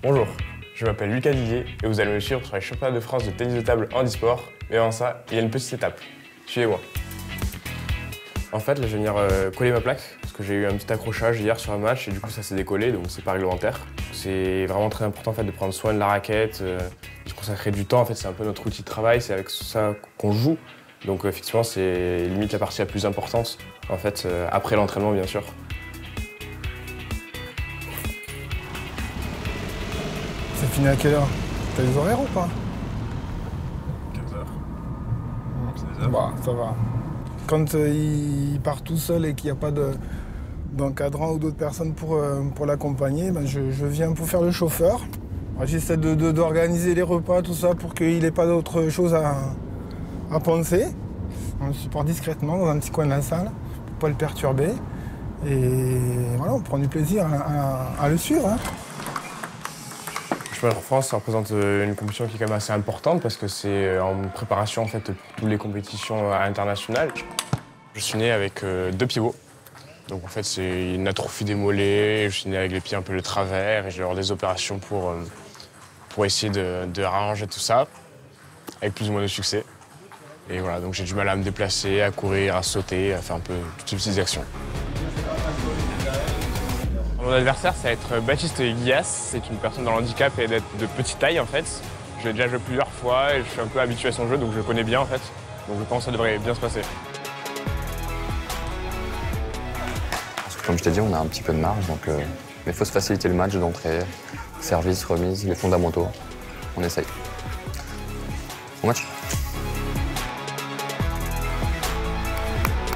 Bonjour, je m'appelle Lucas Didier et vous allez me suivre sur les championnats de France de tennis de table handisport. Mais avant ça, il y a une petite étape. Suivez-moi. En fait, là, je vais venir euh, coller ma plaque parce que j'ai eu un petit accrochage hier sur un match et du coup, ça s'est décollé, donc c'est pas réglementaire. C'est vraiment très important en fait, de prendre soin de la raquette, euh, de consacrer du temps. En fait, c'est un peu notre outil de travail, c'est avec ça qu'on joue. Donc, effectivement, c'est limite la partie la plus importante, en fait, euh, après l'entraînement, bien sûr. Ça finit à quelle heure T'as les horaires ou pas 15 heures. C'est des Bah, ça va. Quand euh, il part tout seul et qu'il n'y a pas de- d'encadrant ou d'autres personnes pour, euh, pour l'accompagner, ben, je, je viens pour faire le chauffeur. J'essaie de- de- d'organiser les repas, tout ça, pour qu'il n'ait pas d'autre chose à, à penser. On le supporte discrètement dans un petit coin de la salle, pour pas le perturber. Et voilà, on prend du plaisir à, à- à le suivre. hein. Le championnat de France, ça représente euh, une compétition qui est quand même assez importante parce que c'est euh, en préparation en fait pour toutes les compétitions euh, internationales. Je suis né avec deux pivots. Donc en fait c'est une atrophie des mollets, je suis né avec les pieds un peu de travers et j'ai eu des opérations pour, pour essayer de, de arranger tout ça avec plus ou moins de succès. Et voilà, donc j'ai du mal à me déplacer, à courir, à sauter, à faire un peu toutes ces petites actions. Mon adversaire, ça va être Baptiste Guias. C'est une personne dans le handicap et d'être de petite taille en fait. Je l'ai déjà joué plusieurs fois et je suis un peu habitué à son jeu, donc je le connais bien en fait. Donc je pense que ça devrait bien se passer. Parce que comme je t'ai dit, on a un petit peu de marge, donc euh, mais il faut se faciliter le match d'entrée, service, remise, les fondamentaux. On essaye. Bon match.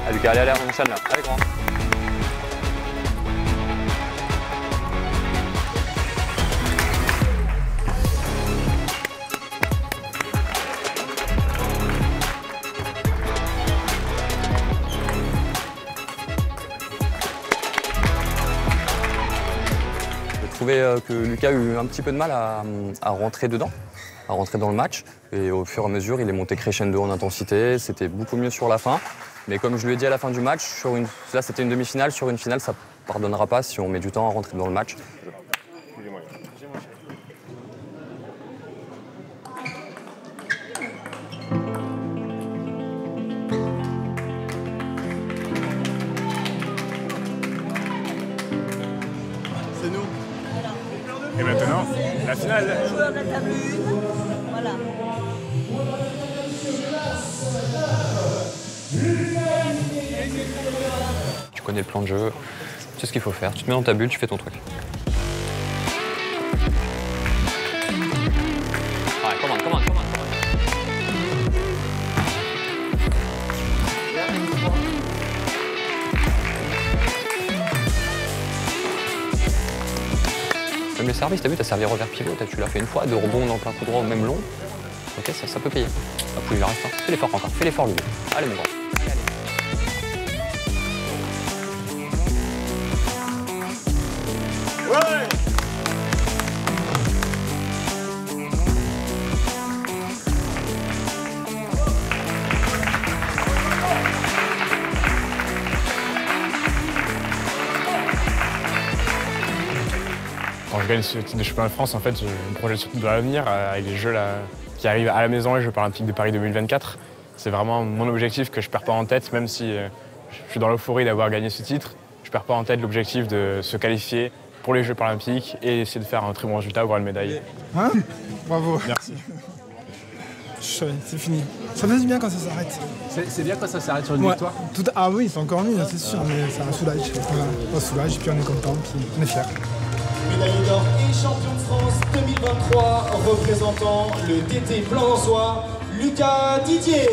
Allez Lucas, allez, allez, on enchaîne là. Allez grand. Trouvé euh, que Lucas a eu un petit peu de mal à, à rentrer dedans, à rentrer dans le match. Et au fur et à mesure, il est monté crescendo en intensité. C'était beaucoup mieux sur la fin. Mais comme je lui ai dit à la fin du match, sur une, là c'était une demi-finale, sur une finale, ça pardonnera pas si on met du temps à rentrer dans le match. Et maintenant, la finale joueur de la table 1. Voilà. Tu connais le plan de jeu, tu sais ce qu'il faut faire. Tu te mets dans ta bulle, tu fais ton truc. Même les services, t'as vu, t'as servi revers pivot, tu l'as fait une fois, deux rebonds dans le plein coup droit au même long. Ok, ça, ça peut payer. Il reste. hein. Fais l'effort encore, fais l'effort, Louis. Allez, mon grand. Quand je gagne ce titre de championnat de France, en fait, je me projette surtout dans l'avenir euh, avec les Jeux là, qui arrivent à la maison, les Jeux paralympiques de Paris 2024. C'est vraiment mon objectif que je perds pas en tête, même si euh, je suis dans l'euphorie d'avoir gagné ce titre. Je perds pas en tête l'objectif de se qualifier pour les Jeux paralympiques et essayer de faire un très bon résultat, avoir une médaille. Hein Bravo. Merci. C'est fini. Ça fait du bien quand ça s'arrête. C'est c'est bien quand ça s'arrête sur une Ouais, victoire. tout- ah oui, c'est encore mieux, c'est sûr, mais ça soulage. Voilà, ça soulage, puis on est content, puis on est fiers. Médaillé d'or et champion de France 2023, représentant le TT Blanc-Lançois, Lucas Didier.